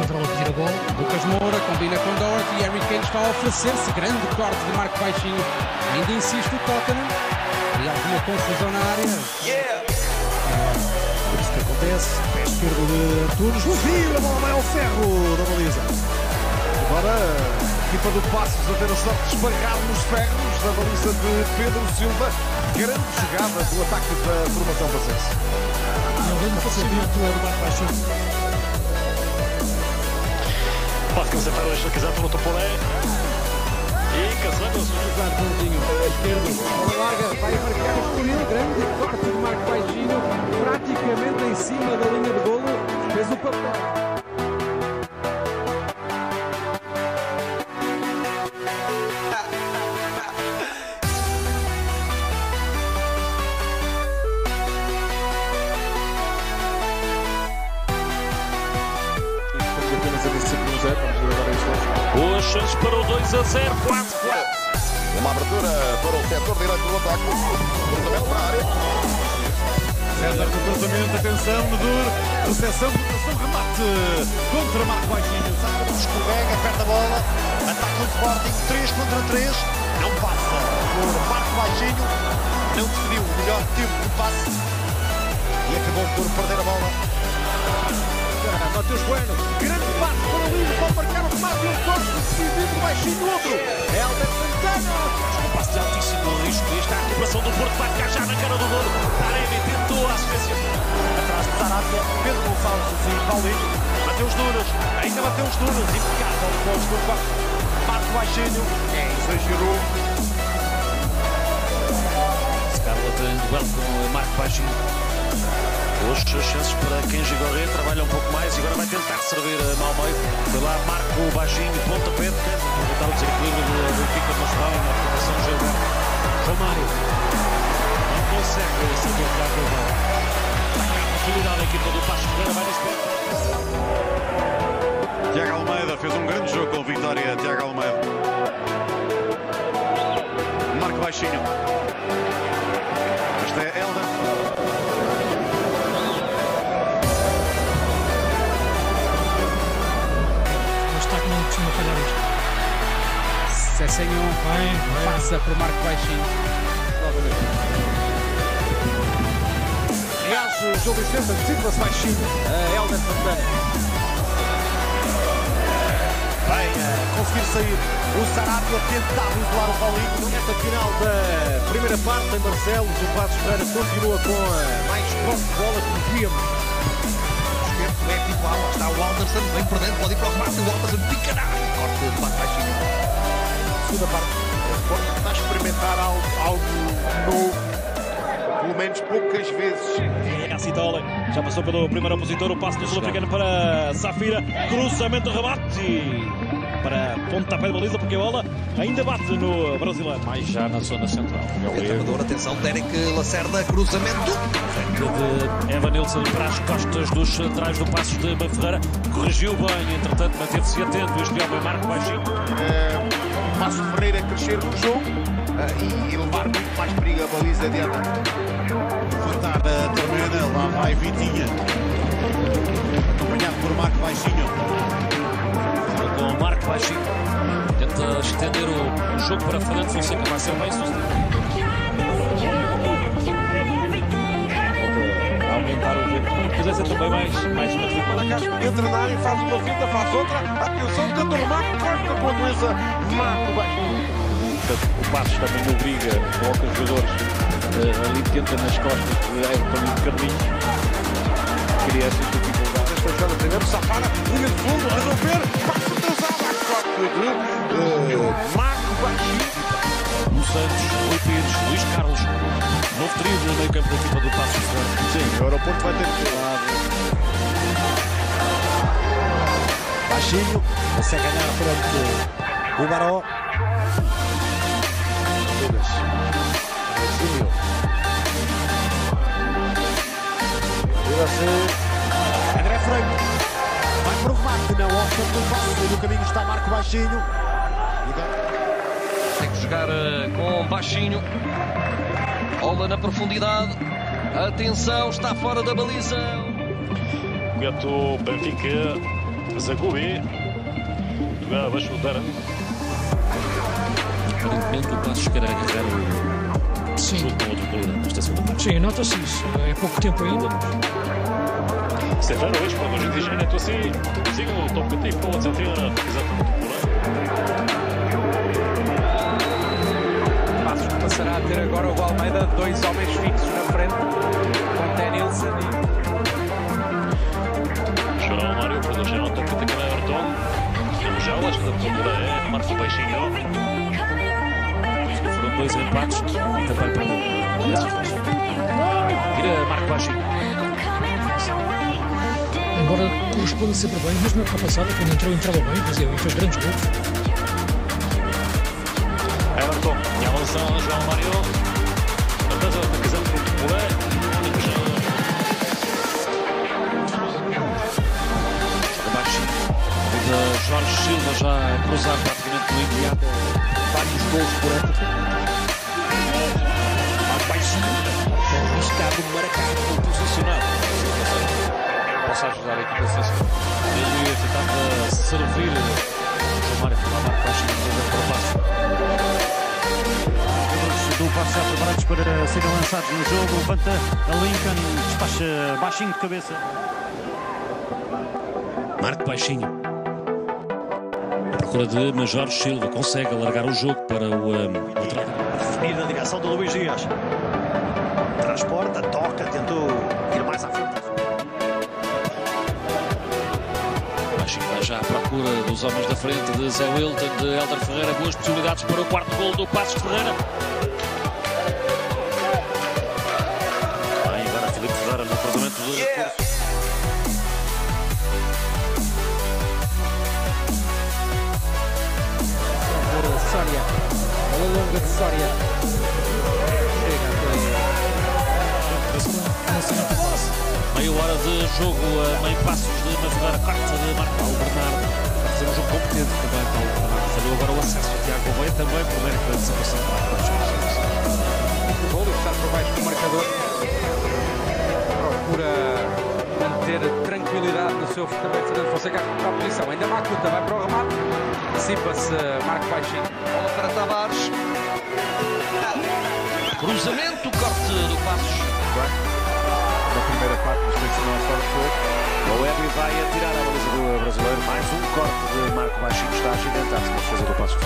central a pedir a bola. Lucas Moura combina com Doherty e Harry Kane está a oferecer-se. Grande corte de Marco Baixinho. Ainda insiste o Tottenham. E alguma confusão na área. É isso que acontece. Pé esquerdo de Antunes. Vira a bola vai ao ferro da baliza. Agora a equipa do Passos a ter a sorte de esbarrar nos ferros da baliza de Pedro Silva. Grande jogada do ataque da formação Passense. Não de facilidade do Marco Baixinho. Passe que você parou, quiser para o Topolé. E Casanos. Cruzar pontinho à esquerda. Larga. Vai marcar Estoril. Grande corte de Marco Baixinho. Praticamente em cima da linha de golo. Fez o papel. Apenas a Oxas para o 2 a 0, 4 4. Uma abertura para o setor direito do ataque. Cruzamento para a área. César do cruzamento, atenção, Medur, recepção, proteção, remate contra Marco Baixinho. escorrega, perde a bola, ataca o Sporting, 3 contra 3, não passa por Marco Baixinho, não definiu o melhor tempo de passe e acabou por perder a bola. Matheus Bueno, grande de altíssimo risco. E está a recuperação do Porto. Vai encaixar na cara do golo. Taremi tentou a assistência. Atrás de Sarabia, Pedro Gonçalves e Paulinho. Mateus Nunes. Ainda Mateus Nunes. Impecável. Depois do Marco Baixinho, é exagerou. Scarlett em duelo com o Marco Baixinho. Hoje as chances para quem Gigorê trabalha um pouco mais e agora vai tentar servir a meio. Foi lá Marco Baixinho, pontapé de canto. Para voltar o desequilíbrio do Benfica no Espanha, na formação Gilberto. João Mário. Não consegue se colocar com o bola. Está cá a possibilidade a equipa do Pacho Ferreira vai nesse. Tiago Almeida fez um grande jogo com vitória. Tiago Almeida. Marco Baixinho. Não costuma falhar isto. Cessenho passa para o Marco Baixinho. Reage João Vicente, antecipa-se baixinho. A Helder Santana. Vai a conseguir sair o Sarabia tentava isolar o Paulinho. Nesta final da primeira parte, em Barcelos, o Passos Ferreira continua com a mais posse de bola que víamos. É está o Alderson, vem por dentro, pode ir para o remate, o Alderson pica na área, corte de Marco Baixinho. Segunda parte, está a experimentar algo, algo novo. Pelo menos poucas vezes. É a Citola, já passou pelo primeiro opositor, o passo do sul-africano para Safira, cruzamento, remate para pontapé de baliza, porque a bola ainda bate no brasileiro. Mais já na zona central. Amador, atenção, Derek Lacerda, cruzamento. de Evan Nilsson para as costas dos centrais do Passos de Benferreira. Corrigiu bem, entretanto, manteve-se atento este homem, Marco Baixinho. Passo Ferreira a crescer no jogo eh, e levar muito mais perigo a baliza de ataque. Levantar a Termena. Lá vai Vitinha. Acompanhado por Marco Baixinho. Com o Marco Baixinho. Tenta estender o, o jogo para Fernando Fonseca, vai ser bem sucedido. Aumentar o ritmo. Mas essa também mais, mais uma dificuldade. Entra na área, faz uma finta, faz outra. Atenção, tenta o remate, corta com a baliza. Marco Baixinho. o Passos também obriga, coloca os jogadores eh, ali, tenta nas costas de Everton e Carlinhos, cria essas dificuldades. Jogada primeiro, Safara, linha de fundo, a resolver, Deus à corte de Marco Baixinho. O Santos, Rui Pires, Luís Carlos. Novo trio no meio campo da equipa do Passos Ferreira. Sim, o aeroporto vai ter que lado. Baixinho, consegue ganhar à frente o Baró. Lucas. sempre fácil, o caminho está Marco Baixinho. Tem que jogar eh, com Baixinho. bola na profundidade. Atenção, está fora da baliza. Gato Benfica, Zagubi Jogada abaixo do Aparentemente o Passos quer agarrar o... Sim. Outro coluna Sim, nota-se isso. É pouco tempo ainda. Стефанович продължи движението си. Стигна до топката и пълна центрира на наказателното поле. Passos passará a ter agora o Almeida, dois homens fixos na frente, com Danielson e Шарал Марио продължава топката към Евертон. Не можа да победе Марко Байшиньо. Foram dois empates e também perdeu. Tira Marco Baixinho. embora corresponda sempre bem, mesmo na época passada, quando entrou, entrava bem, fazia, fez grandes gols. Everton, e avançou João Mário. Fantasma, decisão de Jorge Silva já a cruzar praticamente no imediato vários gols por época. Mais baixinho, arriscado, marcado, Posso ajudar a equipa defensiva. Ele tentava servir o Mário Marco Baixinho para o passo. do passo já preparados para serem lançados no jogo. Levanta a Lincoln, despacha baixinho de cabeça. Marco Baixinho. À procura de Major Silva. Consegue alargar o jogo para o um, lateral. Definir na direção do Luís Dias. Transporta, toca, tentou já à procura dos homens da frente de Zé Wilton, de Helder Ferreira. Boas possibilidades para o quarto gol do Passos Ferreira. Vai agora Filipe Ferreira no cruzamento do por Soria. Bola longa de Soria. Chega Meia hora de jogo, a meio passos de Mafugar, corte de Marco Paulo Bernardo. A fazer um jogo competente também, Paulo Bernardo. Falhou agora o acesso. O Tiago Gouveia também por mérito da antecipação para a o gol e estar por baixo do marcador. Procura manter tranquilidade no seu também Fernando Fonseca para a posição. Ainda Macuta vai para o remate. Antecipa-se Marco Baixinho. Bola para Tavares. Cruzamento, corte do Passos. Primeira parte, mas pensa não fora de jogo. O Ebi vai atirar a baliza do brasileiro. Mais um corte de Marco Baixinho. Está a agigantar-se na defesa do Passo.